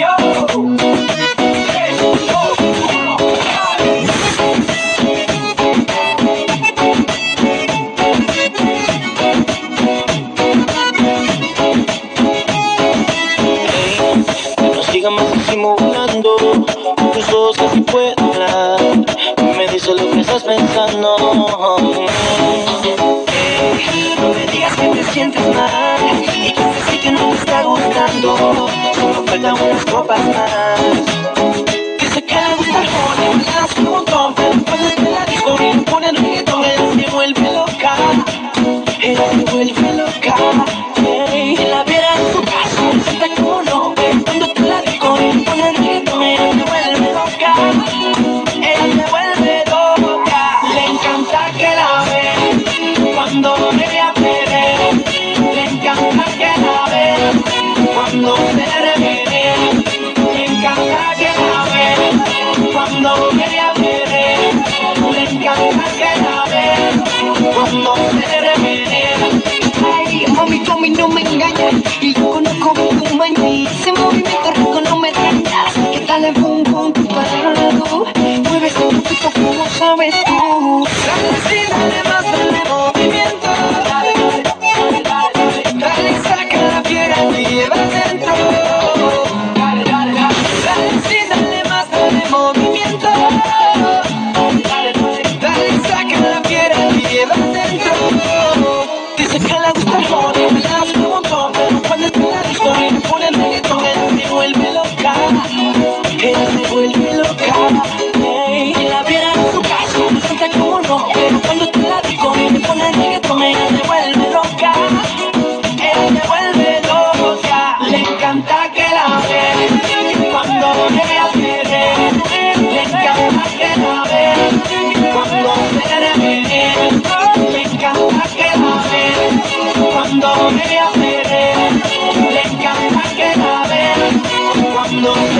No sigas más volando, tus ojos casi puedo hablar. Me dice lo que estás pensando. No me digas que te sientes mal y que sé que no te está gustando. Faltan unas copas más. Que se queda gusta el joven, me das un montón. Después de la disco me ponen reggaetón, ella se vuelve loca. Ella se vuelve loca. Remenea. Ay, mami, tú no me engañas Y yo conozco tu mañana Ese movimiento rico no me tratas ¿Qué tal el boom boom tu parado? Mueves el pito como sabes la en su como no Pero cuando en la me pone Le encanta que la vean cuando Le encanta que la cuando Le encanta que la cuando Le encanta que la cuando